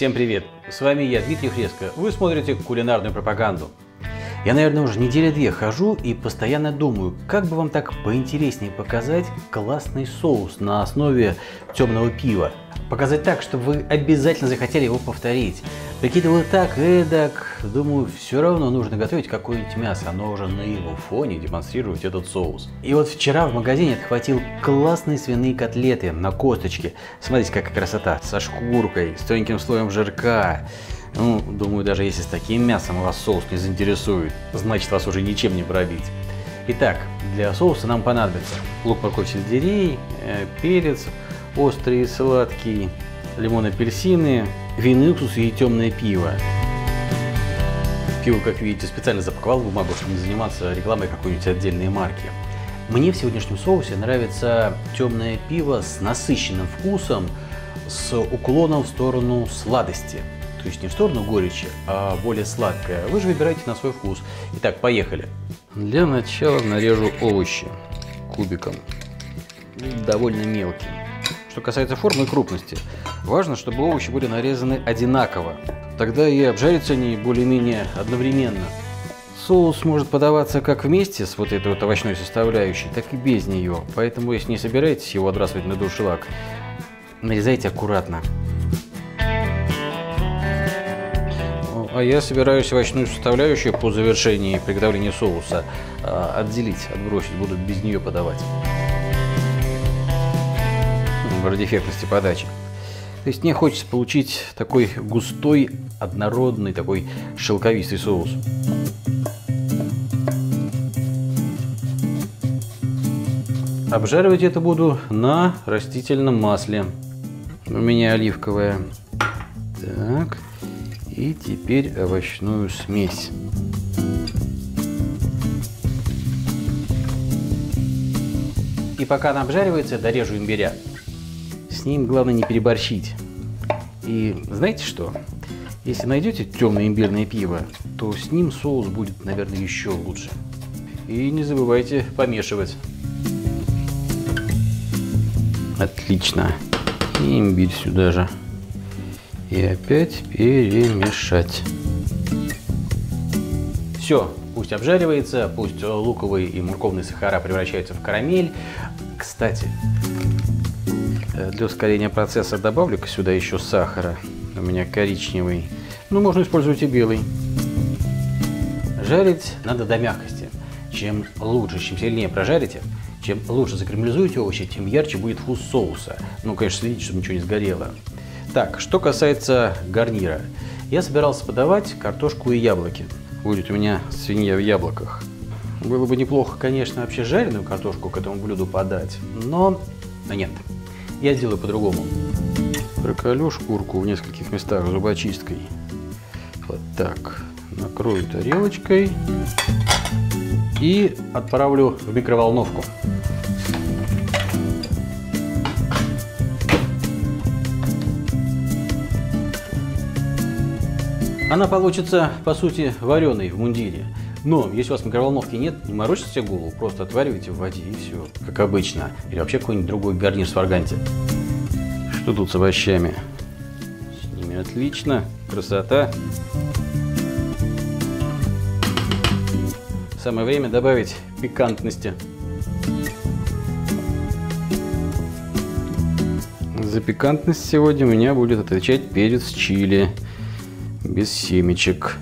Всем привет! С вами я, Дмитрий Фреско. Вы смотрите кулинарную пропаганду. Я, наверное, уже недели две хожу и постоянно думаю, как бы вам так поинтереснее показать классный соус на основе темного пива. Показать так, чтобы вы обязательно захотели его повторить. Прикидываю так, эдак, думаю, все равно нужно готовить какое-нибудь мясо, оно уже на его фоне демонстрирует этот соус. И вот вчера в магазине отхватил классные свиные котлеты на косточке. Смотрите, какая красота, со шкуркой, с тоненьким слоем жирка. Ну, думаю, даже если с таким мясом вас соус не заинтересует, значит вас уже ничем не пробить. Итак, для соуса нам понадобится лук, морковь, сельдерей, э, перец, острый и сладкий, лимон, апельсины, винный уксус и темное пиво. Пиво, как видите, специально запаковал в бумагу, чтобы не заниматься рекламой какой-нибудь отдельной марки. Мне в сегодняшнем соусе нравится темное пиво с насыщенным вкусом, с уклоном в сторону сладости. То есть не в сторону горечи, а более сладкое. Вы же выбираете на свой вкус. Итак, поехали. Для начала нарежу овощи кубиком. Довольно мелким. Что касается формы и крупности, важно, чтобы овощи были нарезаны одинаково. Тогда и обжарятся они более-менее одновременно. Соус может подаваться как вместе с вот этой вот овощной составляющей, так и без нее. Поэтому, если не собираетесь его отбрасывать на дуршлаг, нарезайте аккуратно. А я собираюсь овощную составляющую по завершении приготовления соуса а, отделить, отбросить, буду без нее подавать. Ради эффектности подачи. То есть мне хочется получить такой густой, однородный, такой шелковистый соус. Обжаривать это буду на растительном масле. У меня оливковое. Так. И теперь овощную смесь. И пока она обжаривается, дорежу имбиря. С ним главное не переборщить. И знаете что? Если найдете темное имбирное пиво, то с ним соус будет, наверное, еще лучше. И не забывайте помешивать. Отлично. И имбирь сюда же и опять перемешать. Все, пусть обжаривается, пусть луковые и морковные сахара превращаются в карамель. Кстати, для ускорения процесса добавлю-ка сюда еще сахара. У меня коричневый. Ну, можно использовать и белый. Жарить надо до мягкости. Чем лучше, чем сильнее прожарите, чем лучше закремлизуете овощи, тем ярче будет вкус соуса. Ну, конечно, следите, чтобы ничего не сгорело. Так, что касается гарнира. Я собирался подавать картошку и яблоки. Будет у меня свинья в яблоках. Было бы неплохо, конечно, вообще жареную картошку к этому блюду подать, но, но нет. Я сделаю по-другому. Проколю шкурку в нескольких местах зубочисткой. Вот так. Накрою тарелочкой и отправлю в микроволновку. Она получится, по сути, вареной в мундире. Но если у вас микроволновки нет, не морочите себе голову, просто отваривайте в воде и все, как обычно. Или вообще какой-нибудь другой гарнир с фарганти. Что тут с овощами? С ними отлично, красота. Самое время добавить пикантности. За пикантность сегодня у меня будет отвечать перец чили без семечек.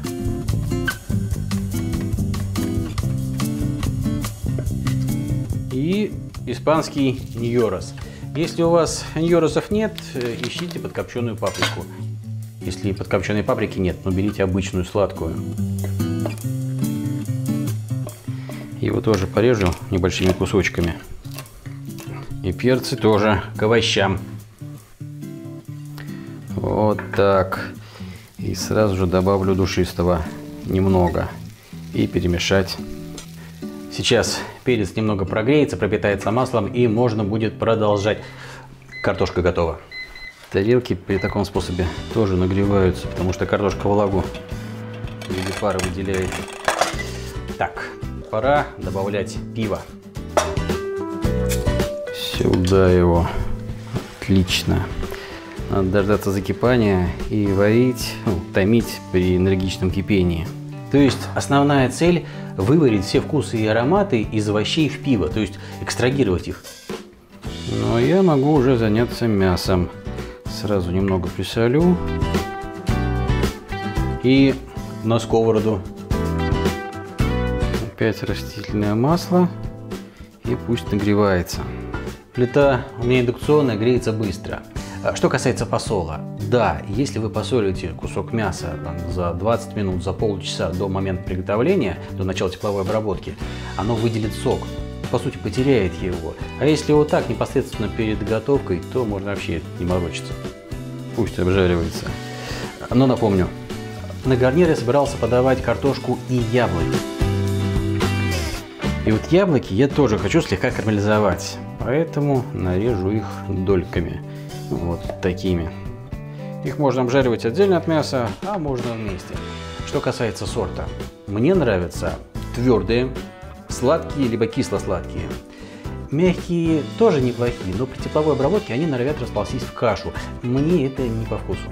И испанский ньорос. Если у вас ньоросов нет, э, ищите подкопченую паприку. Если подкопченой паприки нет, но берите обычную сладкую. Его тоже порежу небольшими кусочками. И перцы тоже к овощам. Вот так. И сразу же добавлю душистого немного. И перемешать. Сейчас перец немного прогреется, пропитается маслом и можно будет продолжать. Картошка готова. Тарелки при таком способе тоже нагреваются, потому что картошка влагу в виде пара выделяет. Так, пора добавлять пиво. Сюда его. Отлично. Надо дождаться закипания и варить, ну, томить при энергичном кипении. То есть основная цель – выварить все вкусы и ароматы из овощей в пиво, то есть экстрагировать их. Но я могу уже заняться мясом. Сразу немного присолю. И на сковороду. Опять растительное масло. И пусть нагревается. Плита у меня индукционная, греется быстро. А что касается посола, да, если вы посолите кусок мяса там, за 20 минут, за полчаса до момента приготовления, до начала тепловой обработки, оно выделит сок, по сути потеряет его. А если вот так непосредственно перед готовкой, то можно вообще не морочиться. Пусть обжаривается. Но напомню, на гарнир я собирался подавать картошку и яблоки. И вот яблоки я тоже хочу слегка карамелизовать, поэтому нарежу их дольками вот такими. Их можно обжаривать отдельно от мяса, а можно вместе. Что касается сорта, мне нравятся твердые, сладкие либо кисло-сладкие. Мягкие тоже неплохие, но при тепловой обработке они норовят расползтись в кашу. Мне это не по вкусу.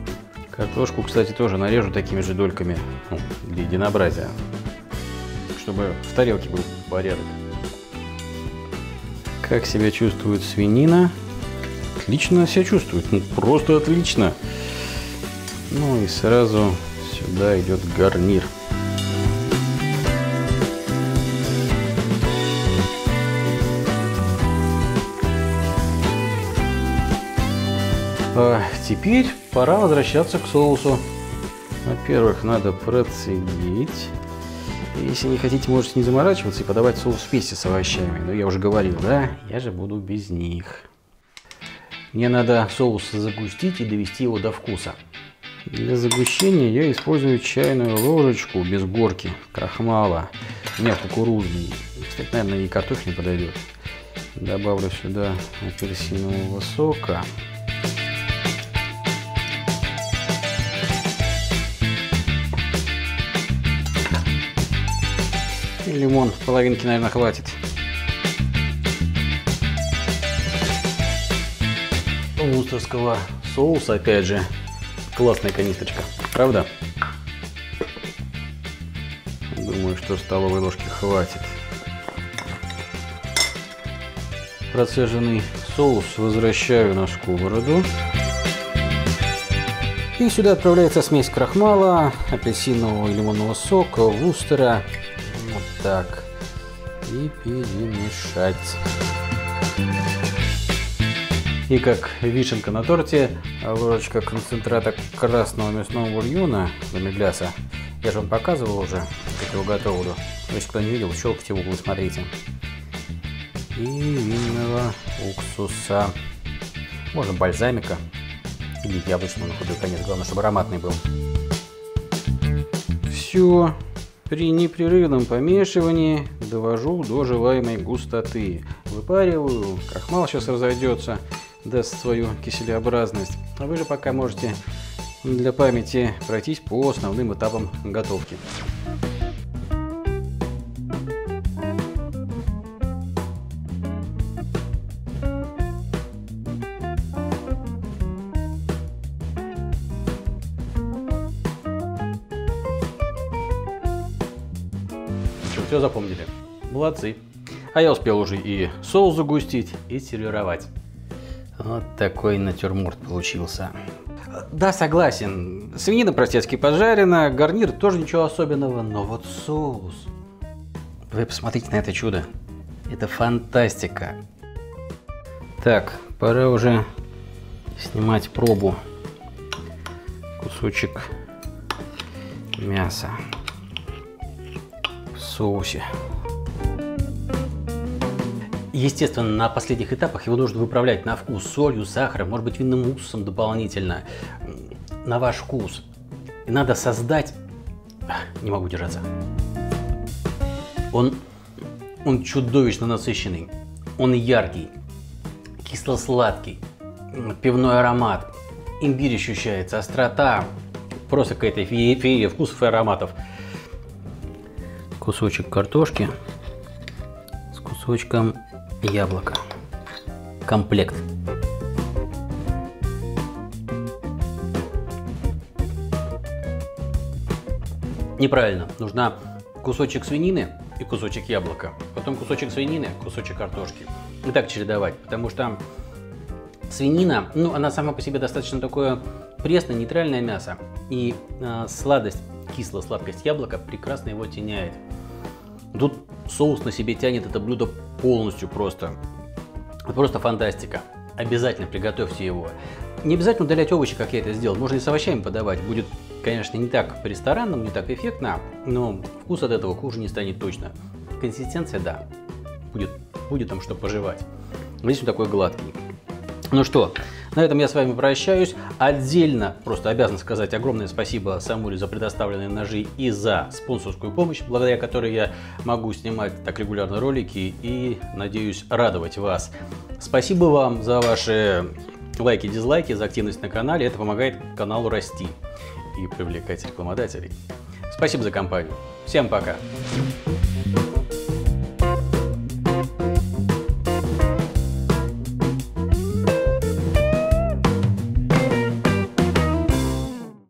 Картошку, кстати, тоже нарежу такими же дольками ну, для единообразия, чтобы в тарелке был порядок. Как себя чувствует свинина? Отлично себя чувствует. Ну, просто отлично. Ну и сразу сюда идет гарнир. А теперь пора возвращаться к соусу. Во-первых, надо процедить. Если не хотите, можете не заморачиваться и подавать соус вместе с овощами. Но я уже говорил, да? Я же буду без них. Мне надо соус загустить и довести его до вкуса. Для загущения я использую чайную ложечку без горки крахмала. У меня кукурузный. Кстати, наверное, и картофель подойдет. Добавлю сюда апельсинового сока. И лимон половинки, наверное, хватит. Вустерского соуса, опять же, классная канистрочка, правда? Думаю, что столовой ложки хватит. Процеженный соус возвращаю на сковороду. И сюда отправляется смесь крахмала, апельсинового и лимонного сока, вустера. Вот так. И перемешать. И как вишенка на торте, ложечка концентрата красного мясного бульона, замедляса. Я же вам показывал уже, как его готовлю. Если кто не видел, щелкайте в углу, смотрите. И винного уксуса. Можно бальзамика или яблочного на худой конец. Главное, чтобы ароматный был. Все. При непрерывном помешивании довожу до желаемой густоты. Выпариваю, крахмал сейчас разойдется даст свою киселеобразность. А вы же пока можете для памяти пройтись по основным этапам готовки. все запомнили. Молодцы. А я успел уже и соус загустить, и сервировать. Вот такой натюрморт получился. Да, согласен. Свинина простецки пожарена, гарнир тоже ничего особенного, но вот соус. Вы посмотрите на это чудо. Это фантастика. Так, пора уже снимать пробу. Кусочек мяса в соусе. Естественно, на последних этапах его нужно выправлять на вкус солью, сахаром, может быть винным уксусом дополнительно, на ваш вкус. И надо создать... Не могу держаться. Он, он чудовищно насыщенный, он яркий, кисло-сладкий, пивной аромат, имбирь ощущается, острота, просто какая-то феерия вкусов и ароматов. Кусочек картошки с кусочком яблоко. Комплект. Неправильно. Нужна кусочек свинины и кусочек яблока. Потом кусочек свинины, кусочек картошки. И так чередовать, потому что свинина, ну, она сама по себе достаточно такое пресное, нейтральное мясо. И э, сладость, кисло-сладкость яблока прекрасно его теняет. Тут соус на себе тянет это блюдо полностью просто. Просто фантастика. Обязательно приготовьте его. Не обязательно удалять овощи, как я это сделал. Можно и с овощами подавать. Будет, конечно, не так по-ресторанному, не так эффектно, но вкус от этого хуже не станет точно. Консистенция, да, будет, будет там что пожевать. Здесь он такой гладкий. Ну что, на этом я с вами прощаюсь. Отдельно просто обязан сказать огромное спасибо Самуре за предоставленные ножи и за спонсорскую помощь, благодаря которой я могу снимать так регулярно ролики и надеюсь радовать вас. Спасибо вам за ваши лайки, дизлайки, за активность на канале. Это помогает каналу расти и привлекать рекламодателей. Спасибо за компанию. Всем пока.